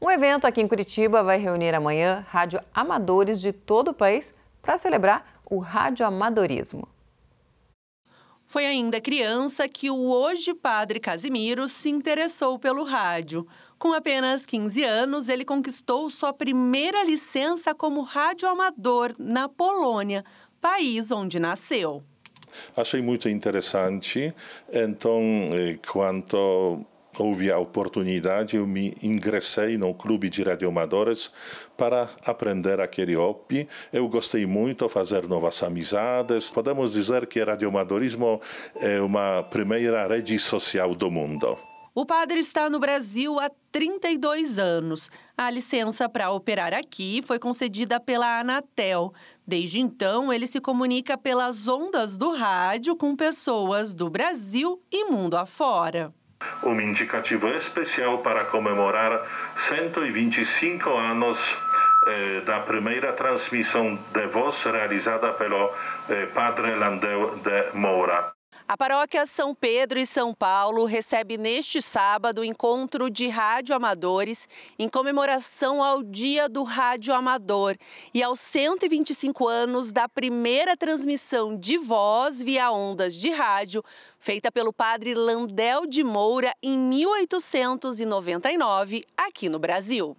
Um evento aqui em Curitiba vai reunir amanhã rádio amadores de todo o país para celebrar o radioamadorismo. Foi ainda criança que o hoje padre Casimiro se interessou pelo rádio. Com apenas 15 anos, ele conquistou sua primeira licença como radioamador na Polônia, país onde nasceu. Achei muito interessante, então, eh, quando houve a oportunidade, eu me ingressei no clube de radioamadores para aprender aquele hobby. Eu gostei muito fazer novas amizades. Podemos dizer que radioamadorismo é uma primeira rede social do mundo. O padre está no Brasil há 32 anos. A licença para operar aqui foi concedida pela Anatel. Desde então, ele se comunica pelas ondas do rádio com pessoas do Brasil e mundo afora. Um indicativo especial para comemorar 125 anos eh, da primeira transmissão de voz realizada pelo eh, Padre Landel de Moura. A paróquia São Pedro e São Paulo recebe neste sábado o encontro de radioamadores em comemoração ao Dia do Rádio Amador e aos 125 anos da primeira transmissão de voz via ondas de rádio feita pelo padre Landel de Moura em 1899 aqui no Brasil.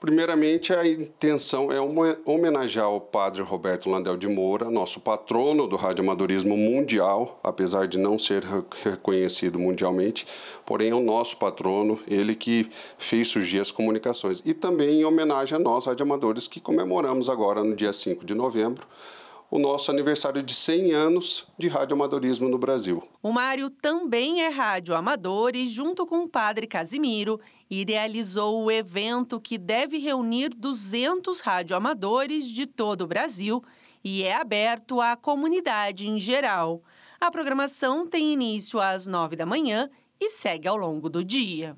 Primeiramente, a intenção é homenagear o padre Roberto Landel de Moura, nosso patrono do radioamadorismo mundial, apesar de não ser reconhecido mundialmente, porém é o nosso patrono, ele que fez surgir as comunicações. E também em homenagem a nós, radioamadores, que comemoramos agora no dia 5 de novembro, o nosso aniversário de 100 anos de radioamadorismo no Brasil. O Mário também é radioamador e, junto com o padre Casimiro, idealizou o evento que deve reunir 200 radioamadores de todo o Brasil e é aberto à comunidade em geral. A programação tem início às 9 da manhã e segue ao longo do dia.